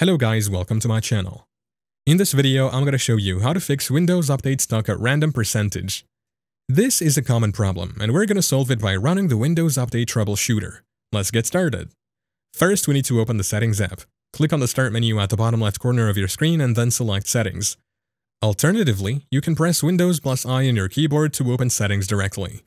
Hello guys, welcome to my channel. In this video, I'm going to show you how to fix Windows Update stuck at random percentage. This is a common problem, and we're going to solve it by running the Windows Update troubleshooter. Let's get started. First, we need to open the Settings app. Click on the Start menu at the bottom left corner of your screen and then select Settings. Alternatively, you can press Windows plus I on your keyboard to open Settings directly.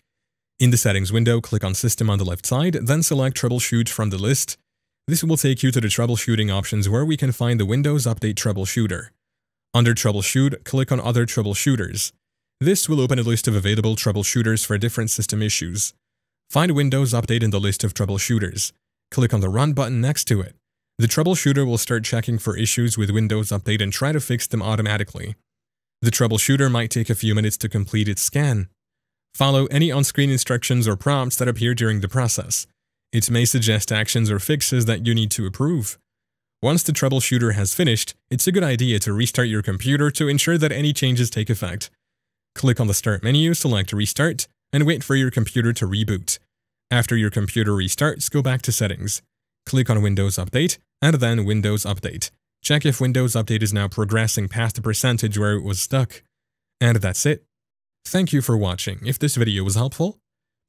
In the Settings window, click on System on the left side, then select Troubleshoot from the list, this will take you to the troubleshooting options where we can find the Windows Update Troubleshooter. Under Troubleshoot, click on Other Troubleshooters. This will open a list of available troubleshooters for different system issues. Find Windows Update in the list of troubleshooters. Click on the Run button next to it. The troubleshooter will start checking for issues with Windows Update and try to fix them automatically. The troubleshooter might take a few minutes to complete its scan. Follow any on-screen instructions or prompts that appear during the process. It may suggest actions or fixes that you need to approve. Once the troubleshooter has finished, it's a good idea to restart your computer to ensure that any changes take effect. Click on the Start menu, select Restart, and wait for your computer to reboot. After your computer restarts, go back to Settings. Click on Windows Update, and then Windows Update. Check if Windows Update is now progressing past the percentage where it was stuck. And that's it. Thank you for watching. If this video was helpful,